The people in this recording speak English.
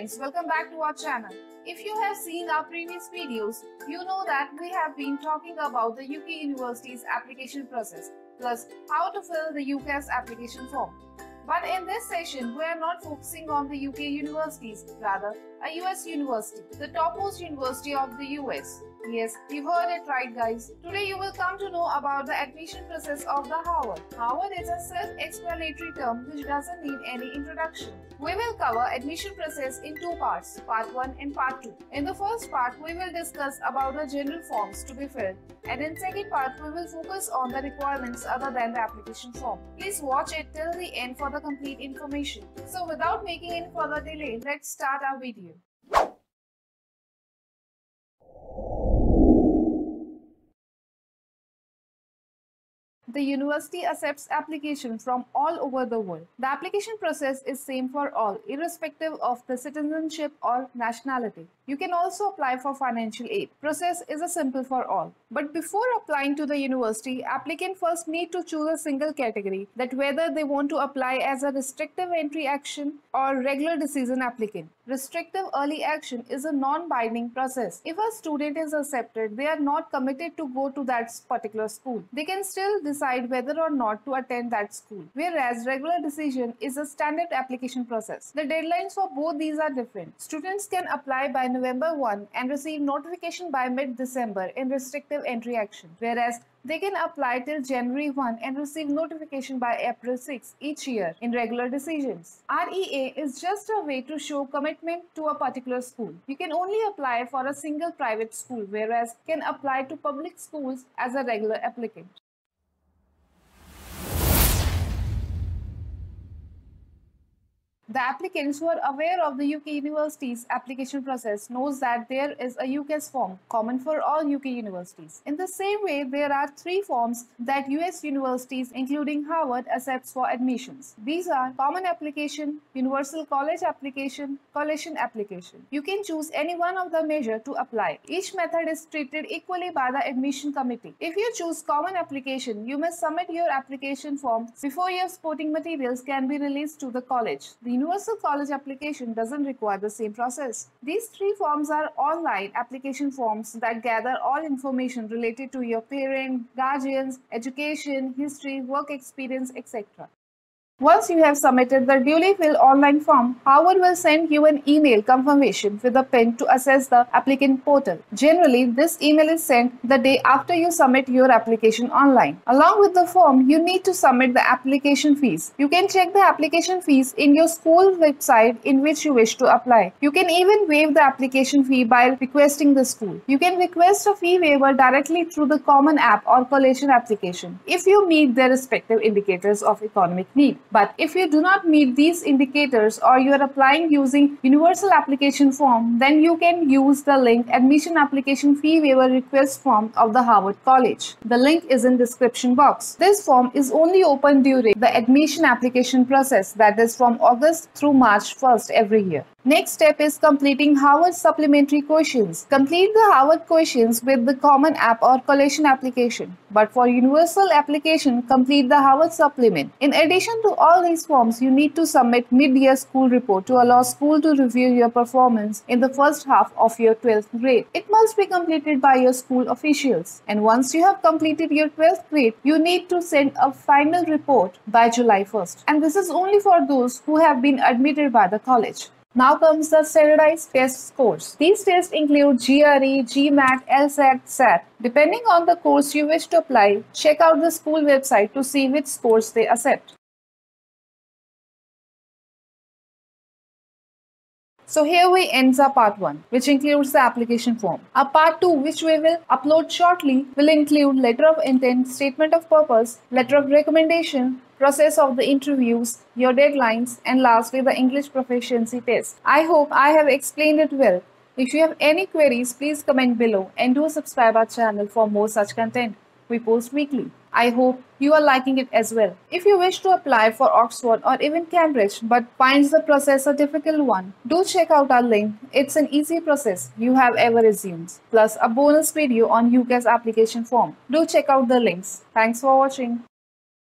friends, welcome back to our channel. If you have seen our previous videos, you know that we have been talking about the UK University's application process, plus how to fill the UCAS application form. But in this session, we are not focusing on the UK universities, rather a US university, the topmost university of the US. Yes, you heard it right guys. Today you will come to know about the admission process of the Harvard. Harvard is a self-explanatory term which doesn't need any introduction. We will cover admission process in two parts, part 1 and part 2. In the first part, we will discuss about the general forms to be filled and in second part, we will focus on the requirements other than the application form. Please watch it till the end for the complete information. So without making any further delay, let's start our video. The university accepts applications from all over the world. The application process is same for all, irrespective of the citizenship or nationality. You can also apply for financial aid. Process is a simple for all. But before applying to the university, applicant first need to choose a single category that whether they want to apply as a restrictive early action or regular decision applicant. Restrictive early action is a non-binding process. If a student is accepted, they are not committed to go to that particular school. They can still decide whether or not to attend that school. Whereas regular decision is a standard application process. The deadlines for both these are different. Students can apply by November 1 and receive notification by mid-December in restrictive early action. Whereas they can apply till January 1 and receive notification by April 6 each year in regular decisions. REA is just a way to show commitment to a particular school. You can only apply for a single private school whereas can apply to public schools as a regular applicant. The applicants who are aware of the UK university's application process knows that there is a UCAS form common for all UK universities. In the same way, there are three forms that US universities including Harvard accepts for admissions. These are Common Application, Universal College Application, Coalition Application. You can choose any one of the measure to apply. Each method is treated equally by the admission committee. If you choose Common Application, you must submit your application form before your supporting materials can be released to the college. The Universal College application doesn't require the same process. These three forms are online application forms that gather all information related to your parent, guardians, education, history, work experience, etc. Once you have submitted the duly filled online form, Harvard will send you an email confirmation with a pin to access the applicant portal. Generally, this email is sent the day after you submit your application online. Along with the form, you need to submit the application fees. You can check the application fees in your school website in which you wish to apply. You can even waive the application fee by requesting the school. You can request a fee waiver directly through the Common App or Coalition application if you meet their respective indicators of economic need. But if you do not meet these indicators or you are applying using universal application form, then you can use the link admission application fee waiver request form of the Harvard College. The link is in description box. This form is only open during the admission application process that is from August through March 1st every year. Next step is completing Harvard supplementary questions. Complete the Harvard questions with the Common App or Coalition application. But for universal application, complete the Harvard supplement. In addition to all these forms, you need to submit mid-year school report to allow school to review your performance in the first half of your 12th grade. It must be completed by your school officials. And once you have completed your 12th grade, you need to send a final report by July 1st. And this is only for those who have been admitted by the college. Now comes the standardized test scores. These tests include GRE, GMAT, LSAT, SAT. Depending on the course you wish to apply, check out the school website to see which scores they accept. So here we ends our part 1 which includes the application form. Our part 2 which we will upload shortly will include letter of intent, statement of purpose, letter of recommendation, process of the interviews, your deadlines, and lastly the English proficiency test. I hope I have explained it well. If you have any queries, please comment below and do subscribe our channel for more such content. We post weekly. I hope you are liking it as well. If you wish to apply for Oxford or even Cambridge but finds the process a difficult one, do check out our link. It's an easy process you have ever assumed. Plus a bonus video on UCAS application form. Do check out the links. Thanks for watching.